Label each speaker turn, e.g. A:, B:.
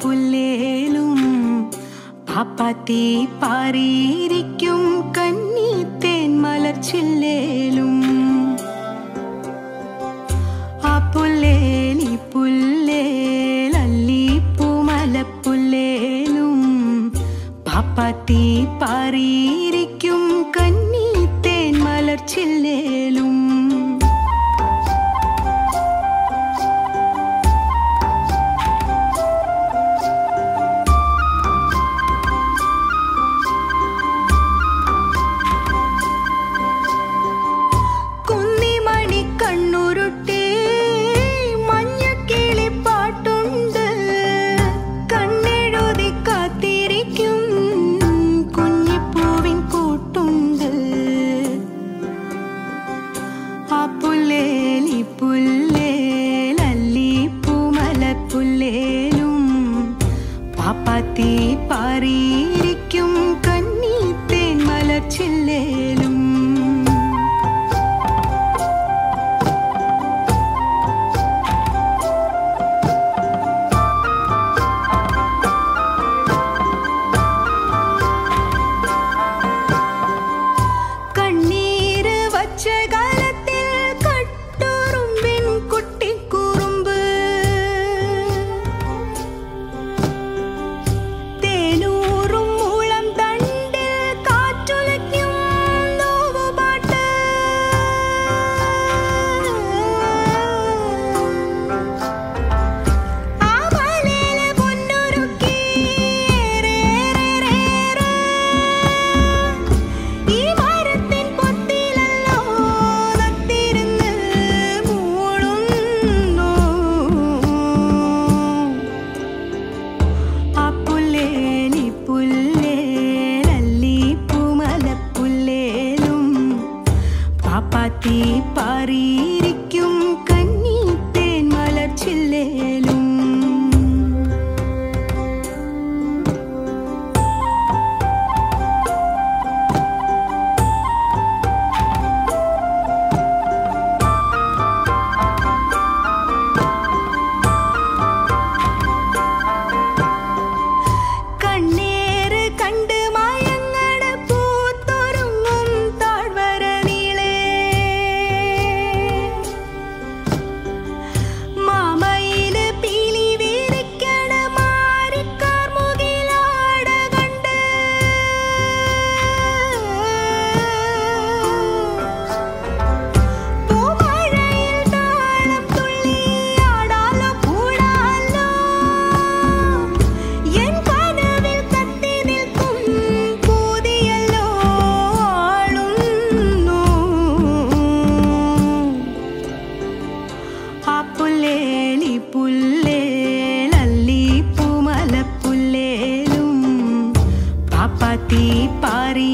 A: പുല്ലേലും പാപ്പാത്തി പാറിയിരിക്കും കണ്ണി തേൻ മലച്ചില്ലേലും ആ പുല്ലേലി പുല്ലേൽ അല്ലിപ്പൂമലപ്പുല്ലേലും പാപ്പാത്തി പാറിയിരിക്കും കണ്ണി തേൻ മലർച്ചില്ലേലും പാപ്പുല്ലേലി പുല്ലേലല്ലി പൂമലപ്പുല്ലേലും പാപ്പാത്തി പാറിയിരിക്കും കണ്ണീത്തേൻ മലച്ചില്ലേലും. മാറിയിരിക്കും. പാപ്പുല്ലേലി പുല്ലേ ലല്ലിപ്പുമലപ്പുല്ലേലും പാപ്പാത്തി പാറീ